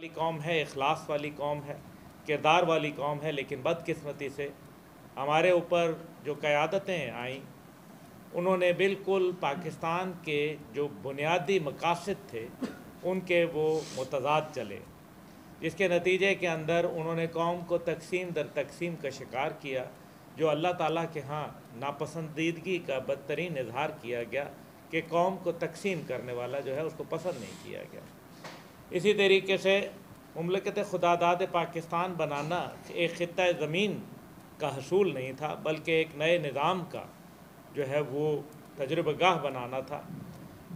वाली कौम है अखलास वाली कौम है, किरदार वाली कौम है, लेकिन बदकिस्मती से हमारे ऊपर जो क़्यादतें आईं, उन्होंने बिल्कुल पाकिस्तान के जो बुनियादी मकासद थे, उनके वो मतजाद चले। जिसके नतीजे के अंदर उन्होंने कौम को तकसीम दर तकसीम का शिकार किया, जो अल्लाह ताला के यहाँ नापसंदीदगी का बदतरीन इजहार किया गया कि कौम को तकसीम करने वाला जो है, उसको पसंद नहीं किया गया। इसी तरीके से ममलकत खुदादाद पाकिस्तान बनाना एक ख़त् ज़मीन का हसूल नहीं था, बल्कि एक नए निज़ाम का जो है वो तजुर्बगाह बनाना था।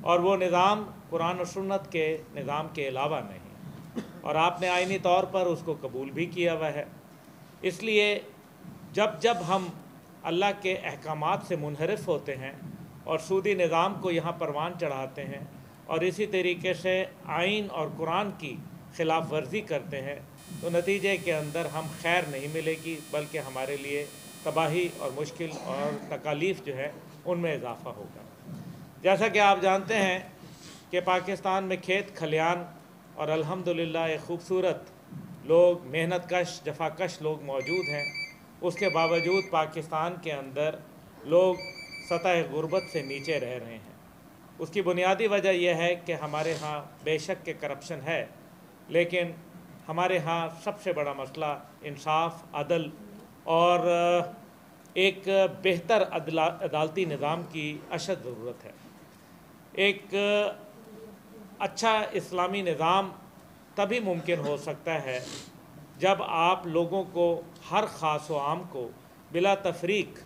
और वो निज़ाम कुरान और सुन्नत के निज़ाम के अलावा नहीं। और आपने आइनी तौर पर उसको कबूल भी किया हुआ है। इसलिए जब जब हम अल्लाह के अहकाम से मुनहरफ होते हैं और सूदी निज़ाम को यहाँ परवान चढ़ाते हैं और इसी तरीके से आइन और कुरान की ख़िलाफ़ वर्जी करते हैं तो नतीजे के अंदर हम खैर नहीं मिलेगी, बल्कि हमारे लिए तबाही और मुश्किल और तकालीफ जो है, उनमें इजाफ़ा होगा। जैसा कि आप जानते हैं कि पाकिस्तान में खेत खलियान और अल्हम्दुलिल्लाह एक ख़ूबसूरत लोग मेहनत कश जफाकश लोग मौजूद हैं। उसके बावजूद पाकिस्तान के अंदर लोग सतह गुर्बत से नीचे रह रहे हैं। उसकी बुनियादी वजह यह है कि हमारे यहाँ बेशक के करप्शन है, लेकिन हमारे यहाँ सबसे बड़ा मसला इंसाफ, अदल और एक बेहतर अदालती निज़ाम की अशद ज़रूरत है। एक अच्छा इस्लामी निज़ाम तभी मुमकिन हो सकता है जब आप लोगों को हर ख़ास व आम को बिला तफरीक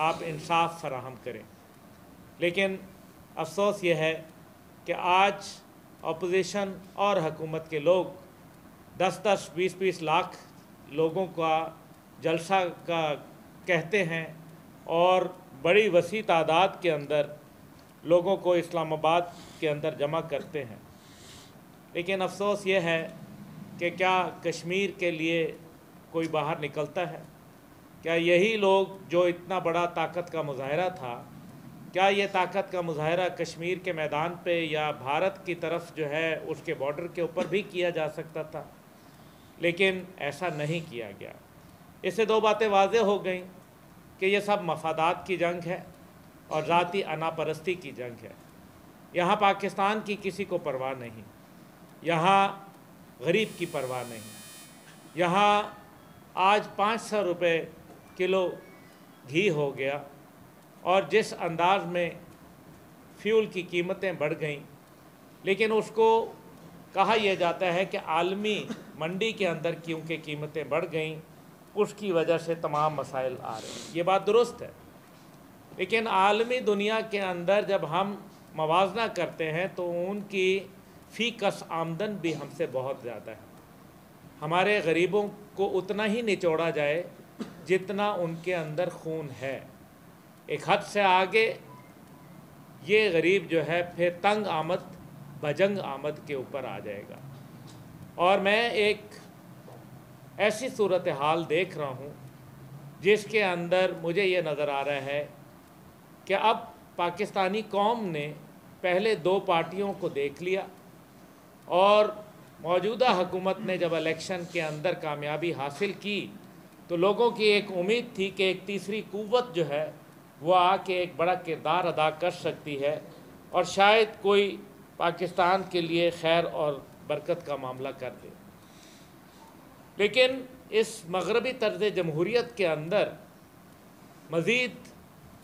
आप इंसाफ फराहम करें। लेकिन अफसोस यह है कि आज अपोजिशन और हकूमत के लोग दस दस बीस बीस लाख लोगों का जलसा का कहते हैं और बड़ी वसी तादाद के अंदर लोगों को इस्लामाबाद के अंदर जमा करते हैं। लेकिन अफसोस ये है कि क्या कश्मीर के लिए कोई बाहर निकलता है? क्या यही लोग जो इतना बड़ा ताकत का मुजाहरा था क्या ये ताकत का मुजाहरा कश्मीर के मैदान पे या भारत की तरफ़ जो है उसके बॉर्डर के ऊपर भी किया जा सकता था? लेकिन ऐसा नहीं किया गया। इससे दो बातें वाज हो गई कि ये सब मफादात की जंग है और ज़ाती अनापरस्ती की जंग है। यहाँ पाकिस्तान की किसी को परवाह नहीं। यहाँ गरीब की परवाह नहीं। यहाँ आज पाँच सौ रुपये किलो घी हो गया। और जिस अंदाज में फ्यूल की कीमतें बढ़ गईं, लेकिन उसको कहा यह जाता है कि आलमी मंडी के अंदर क्योंकि कीमतें बढ़ गईं, उसकी वजह से तमाम मसाइल आ रहे हैं। ये बात दुरुस्त है। लेकिन आलमी दुनिया के अंदर जब हम मवाजना करते हैं तो उनकी फ़ी कस आमदन भी हमसे बहुत ज़्यादा है। हमारे गरीबों को उतना ही निचोड़ा जाए जितना उनके अंदर खून है। एक हद से आगे ये गरीब जो है फिर तंग आमद, भजंग आमद के ऊपर आ जाएगा। और मैं एक ऐसी सूरत हाल देख रहा हूँ, जिसके अंदर मुझे ये नज़र आ रहा है कि अब पाकिस्तानी कौम ने पहले दो पार्टियों को देख लिया और मौजूदा हुकूमत ने जब इलेक्शन के अंदर कामयाबी हासिल की तो लोगों की एक उम्मीद थी कि एक तीसरी कुवत जो है वो आके एक बड़ा किरदार अदा कर सकती है और शायद कोई पाकिस्तान के लिए खैर और बरकत का मामला कर दे। लेकिन इस मगरबी तर्ज जमहूरीत के अंदर मज़ीद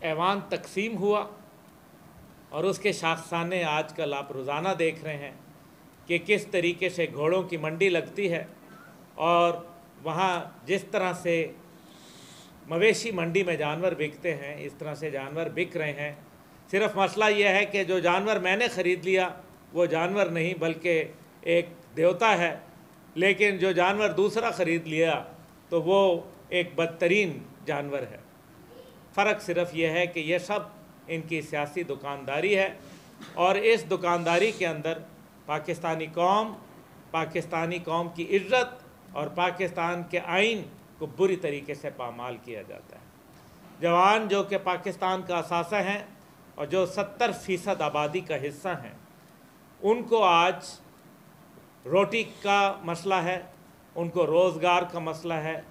ऐवान तकसीम हुआ और उसके शाखसाने आज कल आप रोज़ाना देख रहे हैं कि किस तरीके से घोड़ों की मंडी लगती है और वहाँ जिस तरह से मवेशी मंडी में जानवर बिकते हैं, इस तरह से जानवर बिक रहे हैं। सिर्फ़ मसला यह है कि जो जानवर मैंने ख़रीद लिया, वो जानवर नहीं, बल्कि एक देवता है। लेकिन जो जानवर दूसरा ख़रीद लिया तो वो एक बदतरीन जानवर है। फ़र्क सिर्फ़ यह है कि यह सब इनकी सियासी दुकानदारी है और इस दुकानदारी के अंदर पाकिस्तानी कौम पाकिस्तानी कौम की इज़्ज़त और पाकिस्तान के आइन को बुरी तरीके से पामाल किया जाता है। जवान जो कि पाकिस्तान का असासा हैं और जो सत्तर फ़ीसद आबादी का हिस्सा हैं, उनको आज रोटी का मसला है, उनको रोज़गार का मसला है,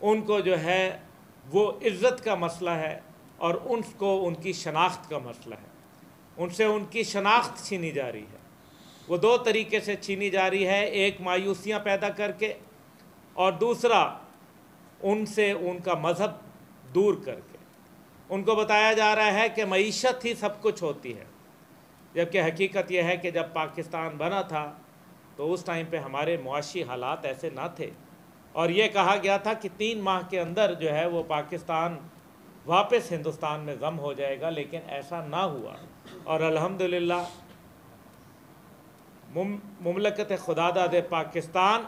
उनको जो है वो इज़्ज़त का मसला है और उनको उनकी शनाख्त का मसला है। उनसे उनकी शनाख्त छीनी जा रही है। वो दो तरीके से छीनी जा रही है, एक मायूसियाँ पैदा करके और दूसरा उनसे उनका मज़हब दूर करके। उनको बताया जा रहा है कि मीशत ही सब कुछ होती है। जबकि हकीकत यह है कि जब पाकिस्तान बना था तो उस टाइम पे हमारे मुआशी हालात ऐसे ना थे। और ये कहा गया था कि तीन माह के अंदर जो है वो पाकिस्तान वापस हिंदुस्तान में ज़म हो जाएगा, लेकिन ऐसा ना हुआ। और अल्हम्दुलिल्लाह मुमलकत खुदादाद पाकिस्तान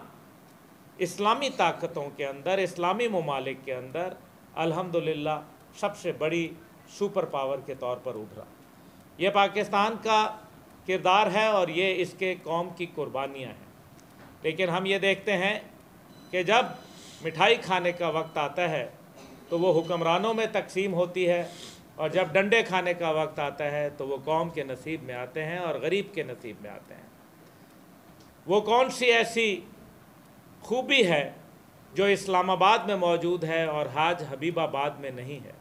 इस्लामी ताकतों के अंदर, इस्लामी ममालिक के अंदर, अल्हम्दुलिल्लाह, सबसे बड़ी सुपर पावर के तौर पर उभरा। ये पाकिस्तान का किरदार है और ये इसके कौम की कुर्बानियाँ हैं। लेकिन हम ये देखते हैं कि जब मिठाई खाने का वक्त आता है तो वो हुक्मरानों में तकसीम होती है और जब डंडे खाने का वक्त आता है तो वो कौम के नसीब में आते हैं और गरीब के नसीब में आते हैं। वो कौन सी ऐसी खूबी है, जो इस्लामाबाद में मौजूद है और हाज हबीबाबाद में नहीं है।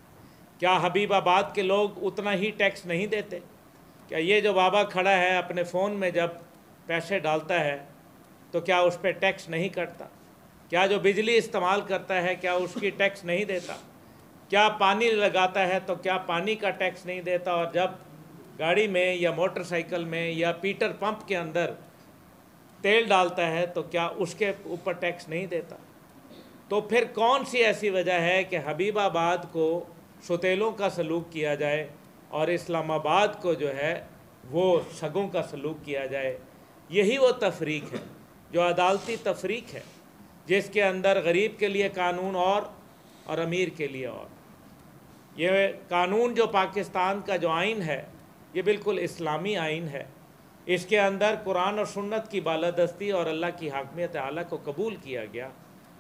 क्या हबीबाबाद के लोग उतना ही टैक्स नहीं देते? क्या ये जो बाबा खड़ा है अपने फ़ोन में जब पैसे डालता है तो क्या उस पर टैक्स नहीं कटता? क्या जो बिजली इस्तेमाल करता है, क्या उसकी टैक्स नहीं देता? क्या पानी लगाता है तो क्या पानी का टैक्स नहीं देता? और जब गाड़ी में या मोटरसाइकिल में या पीटर पंप के अंदर तेल डालता है तो क्या उसके ऊपर टैक्स नहीं देता? तो फिर कौन सी ऐसी वजह है कि हबीबाबाद को सुतेलों का सलूक किया जाए और इस्लामाबाद को जो है वो सगों का सलूक किया जाए? यही वो तफरीक है, जो अदालती तफरीक है, जिसके अंदर गरीब के लिए कानून और और अमीर के लिए और। ये कानून जो पाकिस्तान का जो आइन है, ये बिल्कुल इस्लामी आइन है। इसके अंदर कुरान और सुन्नत की बालादस्ती और अल्लाह की हाकमियत आला को कबूल किया गया,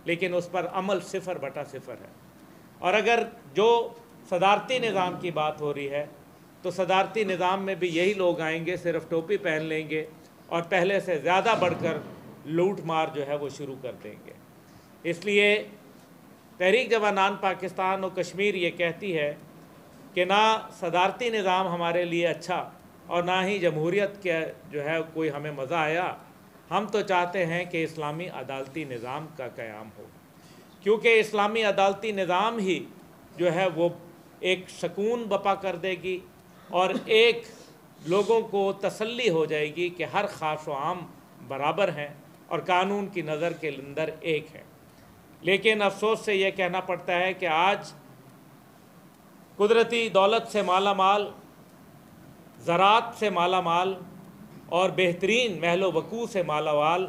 लेकिन उस पर अमल सिफर बटा सिफर है। और अगर जो सदारती निज़ाम की बात हो रही है तो सदारती निज़ाम में भी यही लोग आएँगे, सिर्फ़ टोपी पहन लेंगे और पहले से ज़्यादा बढ़कर लूट मार जो है वो शुरू कर देंगे। इसलिए तहरीक जवानान पाकिस्तान और कश्मीर ये कहती है कि ना सदारती निज़ाम हमारे लिए अच्छा और ना ही जमहूरीत के जो है कोई हमें मज़ा आया, हम तो चाहते हैं कि इस्लामी अदालती निज़ाम का क़्याम हो। क्योंकि इस्लामी अदालती निज़ाम ही जो है वो एक सकून बपा कर देगी और एक लोगों को तसल्ली हो जाएगी कि हर ख़ास व आम बराबर हैं और कानून की नज़र के अंदर एक है। लेकिन अफसोस से ये कहना पड़ता है कि आज कुदरती दौलत से माला माल ज़रात से माला माल और बेहतरीन महल वकू से माला मालावाल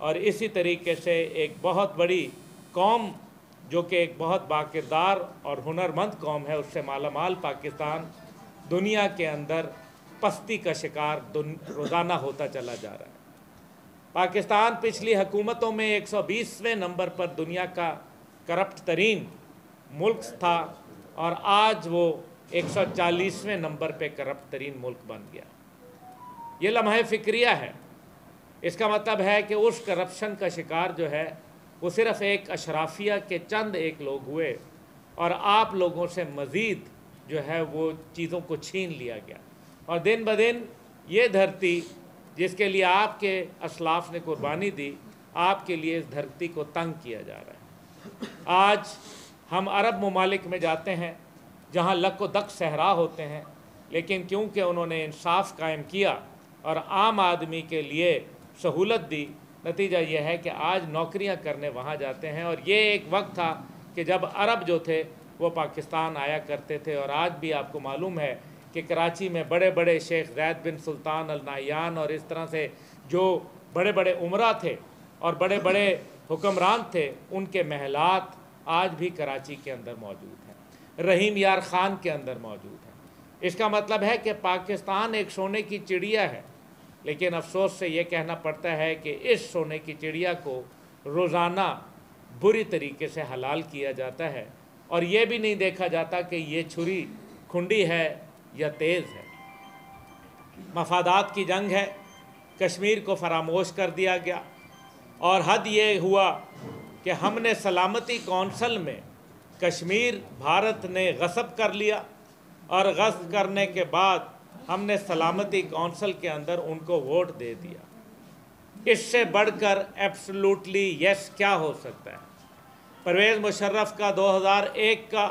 और इसी तरीके से एक बहुत बड़ी कौम जो कि एक बहुत बाकिरदार और हुनरमंद कौम है, उससे माला माल पाकिस्तान दुनिया के अंदर पस्ती का शिकार रोज़ाना होता चला जा रहा है। पाकिस्तान पिछली हुकूमतों में 120वें नंबर पर दुनिया का करप्ट तरीन मुल्क था और आज वो 140वें नंबर पे करप्ट तरीन मुल्क बन गया। ये लम्हा फ़िक्रिया है। इसका मतलब है कि उस करप्शन का शिकार जो है, वो सिर्फ़ एक अशराफिया के चंद एक लोग हुए और आप लोगों से मज़ीद जो है वो चीज़ों को छीन लिया गया। और दिन ब दिन ये धरती जिसके लिए आपके असलाफ ने कुर्बानी दी, आपके लिए इस धरती को तंग किया जा रहा है। आज हम अरब ममालिक में जाते हैं। जहाँ लक दक सहरा होते हैं, लेकिन क्योंकि उन्होंने इंसाफ कायम किया और आम आदमी के लिए सहूलत दी, नतीजा यह है कि आज नौकरियाँ करने वहाँ जाते हैं। और ये एक वक्त था कि जब अरब जो थे, वो पाकिस्तान आया करते थे। और आज भी आपको मालूम है कि कराची में बड़े बड़े शेख जैद बिन सुल्तान अल नायान और इस तरह से जो बड़े बड़े उमरा थे और बड़े बड़े हुक्मरान थे, उनके महलात आज भी कराची के अंदर मौजूद हैं। रहीम यार ख़ान के अंदर मौजूद है। इसका मतलब है कि पाकिस्तान एक सोने की चिड़िया है। लेकिन अफसोस से ये कहना पड़ता है कि इस सोने की चिड़िया को रोज़ाना बुरी तरीके से हलाल किया जाता है। और ये भी नहीं देखा जाता कि ये छुरी खुंडी है या तेज़ है। मफादात की जंग है। कश्मीर को फरामोश कर दिया गया। और हद ये हुआ कि हमने सलामती कौंसल में कश्मीर भारत ने गसब कर लिया और गस्ब करने के बाद हमने सलामती कौंसल के अंदर उनको वोट दे दिया। इससे बढ़कर एब्सोल्युटली यस क्या हो सकता है? परवेज़ मुशर्रफ का 2001 का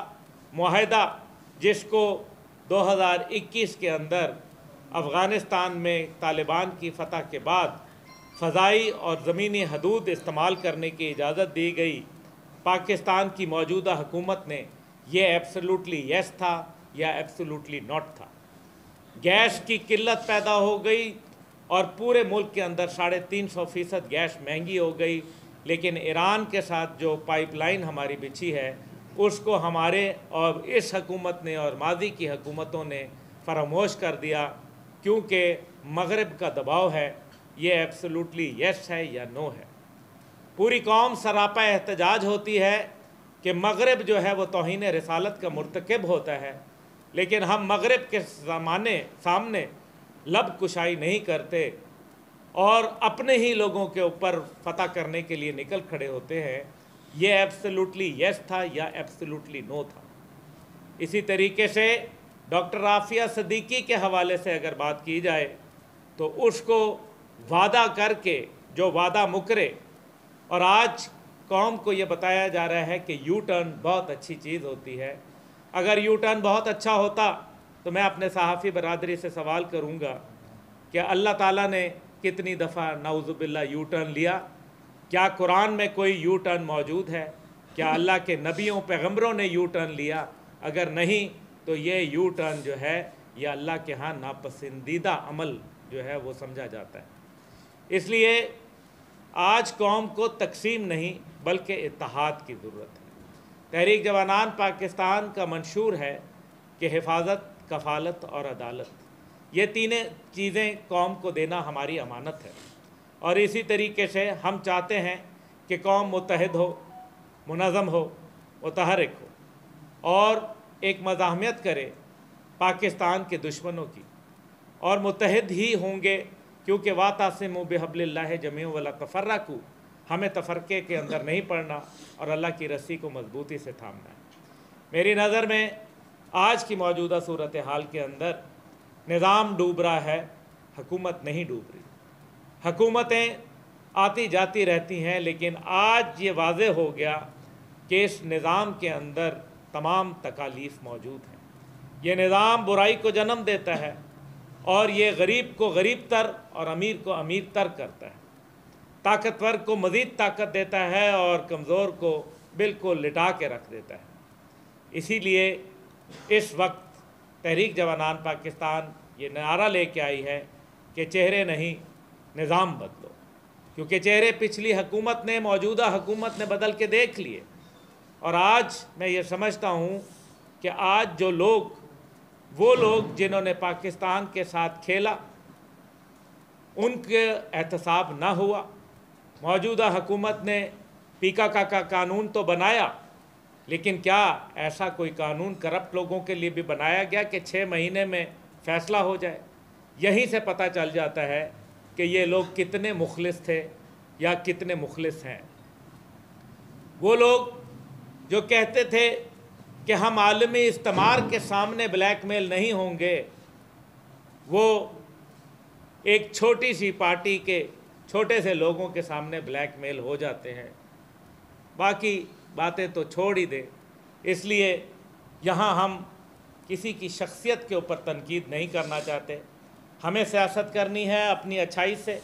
माहदा जिसको 2021 के अंदर अफ़गानिस्तान में तालिबान की फतह के बाद फ़ज़ाई और ज़मीनी हदूद इस्तेमाल करने की इजाज़त दी गई। पाकिस्तान की मौजूदा हुकूमत ने यह एब्सोल्युटली यस था या एब्सोल्युटली नॉट था। गैस की किल्लत पैदा हो गई और पूरे मुल्क के अंदर साढ़े तीन सौ फ़ीसद गैस महँगी हो गई, लेकिन ईरान के साथ जो पाइपलाइन हमारी बिछी है, उसको हमारे और इस हकूमत ने और माजी की हकूमतों ने फरामोश कर दिया, क्योंकि मगरब का दबाव है, ये एब्सोल्युटली यस है या नो है। पूरी कौम सरापा एहतजाज होती है कि मगरब जो है वो तोहन रसालत का मरतकब होता है। लेकिन हम मगरब के ज़माने सामने लब कुशाई नहीं करते और अपने ही लोगों के ऊपर फतह करने के लिए निकल खड़े होते हैं। ये एब्सोल्युटली यस था या एब्सोल्युटली नो था। इसी तरीके से डॉक्टर राफिया सदीकी के हवाले से अगर बात की जाए तो उसको वादा करके, जो वादा मुकरे और आज कौम को ये बताया जा रहा है कि यू टर्न बहुत अच्छी चीज़ होती है। अगर यू टर्न बहुत अच्छा होता तो मैं अपने सहाफ़ी बरदरी से सवाल करूँगा कि अल्लाह ताला ने कितनी दफ़ा नाउज़ुबिल्ला यू टर्न लिया? क्या कुरान में कोई यू टर्न मौजूद है? क्या अल्लाह के नबियों पैगम्बरों ने यू टर्न लिया? अगर नहीं तो ये यू टर्न जो है, ये अल्लाह के यहाँ नापसंदीदा अमल जो है, वो समझा जाता है। इसलिए आज कौम को तकसीम नहीं, बल्कि इतिहाद की ज़रूरत है। तहरीक जवानान पाकिस्तान का मंशूर है कि हिफाजत, कफालत और अदालत, ये तीन चीज़ें कौम को देना हमारी अमानत है। और इसी तरीके से हम चाहते हैं कि कौम मुतहद हो मुनज़म हो, मतहरक हो, और एक मजाहमियत करे पाकिस्तान के दुश्मनों की। और मुतहद ही होंगे क्योंकि वातासिम बेहबल्ला जमी वाला तफर्रकू, हमें तफरक़े के अंदर नहीं पड़ना और अल्लाह की रस्सी को मजबूती से थामना है। मेरी नज़र में आज की मौजूदा सूरत हाल के अंदर निज़ाम डूब रहा है, हकूमत नहीं डूब रही। हकूमतें आती जाती रहती हैं, लेकिन आज ये वाज हो गया कि इस निज़ाम के अंदर तमाम तकालीफ मौजूद हैं। ये निज़ाम बुराई को जन्म देता है और ये गरीब को गरीब तर और अमीर को अमीर तर करता है। ताकतवर को मज़ीद ताकत देता है और कमज़ोर को बिल्कुल लिटा के रख देता है। इसीलिए इस वक्त तहरीक जवानान पाकिस्तान ये नारा लेके आई है कि चेहरे नहीं, निज़ाम बदलो। क्योंकि चेहरे पिछली हकूमत ने, मौजूदा हकूमत ने बदल के देख लिए। और आज मैं ये समझता हूँ कि आज जो लोग वो लोग जिन्होंने पाकिस्तान के साथ खेला उनके एहतसाब ना हुआ। मौजूदा हकूमत ने पीका का, का कानून तो बनाया लेकिन क्या ऐसा कोई कानून करप्ट लोगों के लिए भी बनाया गया कि छः महीने में फ़ैसला हो जाए? यहीं से पता चल जाता है कि ये लोग कितने मुखलिस थे या कितने मुखलिस हैं। वो लोग जो कहते थे कि हम आलमी इस्तेमार के सामने ब्लैकमेल नहीं होंगे। वो एक छोटी सी पार्टी के, छोटे से लोगों के सामने ब्लैकमेल हो जाते हैं। बाकी बातें तो छोड़ ही दे। इसलिए यहाँ हम किसी की शख्सियत के ऊपर तनकीद नहीं करना चाहते। हमें सियासत करनी है अपनी अच्छाई से,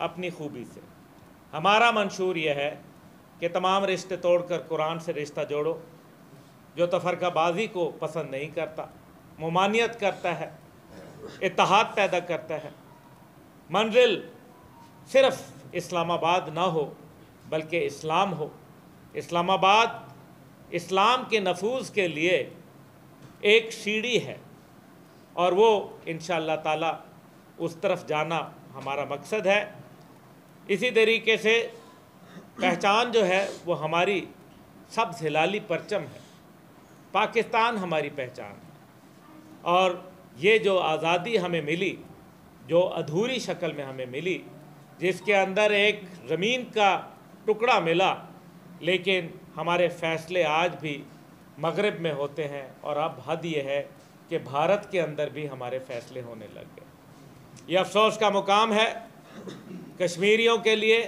अपनी खूबी से। हमारा मंशूर यह है कि तमाम रिश्ते तोड़कर कुरान से रिश्ता जोड़ो। जो तफरकाबाजी को पसंद नहीं करता, ममानियत करता है इतिहाद पैदा करता है। मंजिल सिर्फ़ इस्लामाबाद ना हो, बल्कि इस्लाम हो। इस्लामाबाद इस्लाम के नफूज के लिए एक सीढ़ी है और वो इन ताला उस तरफ़ जाना हमारा मकसद है। इसी तरीके से पहचान जो है वो हमारी सब हिलाली परचम है। पाकिस्तान हमारी पहचान। और ये जो आज़ादी हमें मिली, जो अधूरी शक्ल में हमें मिली, जिसके अंदर एक ज़मीन का टुकड़ा मिला, लेकिन हमारे फैसले आज भी मगरब में होते हैं और अब हद ये है कि भारत के अंदर भी हमारे फैसले होने लग गए। ये अफसोस का मुकाम है, कश्मीरियों के लिए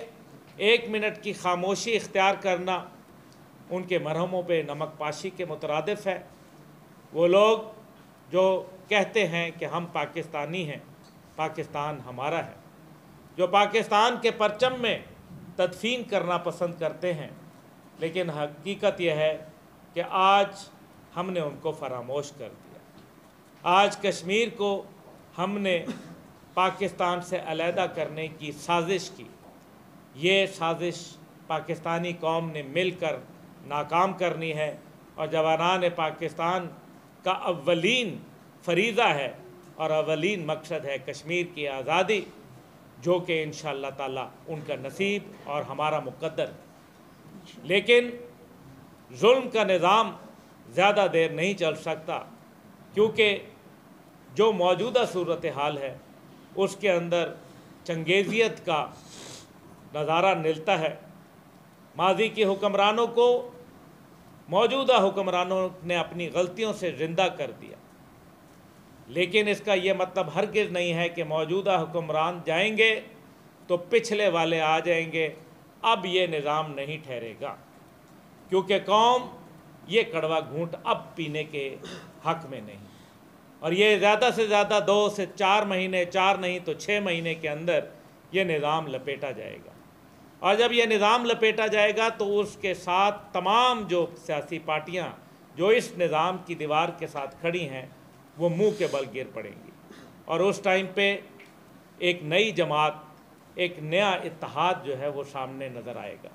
एक मिनट की खामोशी इख्तियार करना उनके मरहमों पे नमक पाशी के मुतरदफ है। वो लोग जो कहते हैं कि हम पाकिस्तानी हैं, पाकिस्तान हमारा है। जो पाकिस्तान के परचम में तदफीन करना पसंद करते हैं, लेकिन हकीकत यह है कि आज हमने उनको फरामोश कर दिया। आज कश्मीर को हमने पाकिस्तान से अलहदा करने की साजिश की। ये साजिश पाकिस्तानी कौम ने मिलकर नाकाम करनी है। और जवानान पाकिस्तान का अवलिन फरीज़ा है और अवलिन मकसद है कश्मीर की आज़ादी, जो कि इन ताला उनका नसीब और हमारा मुकद्दर। लेकिन जुल्म का निज़ाम ज़्यादा देर नहीं चल सकता, क्योंकि जो मौजूदा सूरत हाल है, उसके अंदर चंगेज़ियत का नज़ारा मिलता है। माजी के हुक्मरानों को मौजूदा हुक्मरानों ने अपनी गलतियों से ज़िंदा कर दिया। लेकिन इसका ये मतलब हरगिज़ नहीं है कि मौजूदा हुक्मरान जाएँगे तो पिछले वाले आ जाएँगे। अब ये निज़ाम नहीं ठहरेगा, क्योंकि कौम ये कड़वा घूंट अब पीने के हक में नहीं। और ये ज़्यादा से ज़्यादा दो से चार महीने, चार नहीं तो छः महीने के अंदर ये निज़ाम लपेटा जाएगा। और जब ये निज़ाम लपेटा जाएगा तो उसके साथ तमाम जो सियासी पार्टियाँ, जो इस निज़ाम की दीवार के साथ खड़ी हैं, वो मुँह के बल गिर पड़ेंगी। और उस टाइम पे एक नई जमात, एक नया इतिहाद जो है वो सामने नज़र आएगा।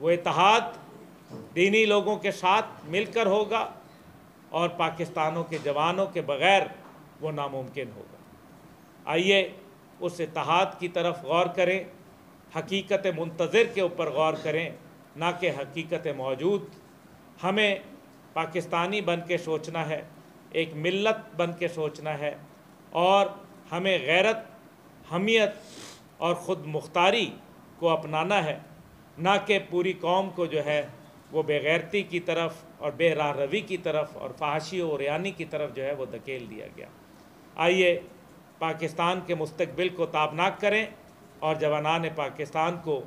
वो इतिहाद दीनी लोगों के साथ मिलकर होगा और पाकिस्तानों के जवानों के बग़ैर वो नामुमकिन होगा। आइए उस इतिहाद की तरफ़ गौर करें। हकीकत मुंतज़र के ऊपर गौर करें, ना कि हकीकत मौजूद। हमें पाकिस्तानी बन के सोचना है, एक मिल्लत बन के सोचना है, और हमें गैरत, हमियत और ख़ुद मुख्तारी को अपनाना है, ना कि पूरी कौम को जो है वो बेगैरती की तरफ़ और बेराह रवी की तरफ़ और फाशी और यानी की तरफ़ जो है वो धकेल दिया गया। आइए पाकिस्तान के मुस्तबिल को ताबनाक करें। और जवाना ने पाकिस्तान को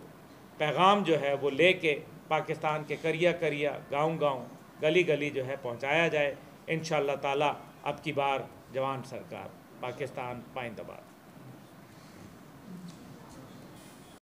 पैगाम जो है वो ले के पाकिस्तान के करिया करिया गाँव गाँव गली गली जो है पहुँचाया जाए इन ताला अब की बार जवान सरकार, पाकिस्तान पाइंदाबाद।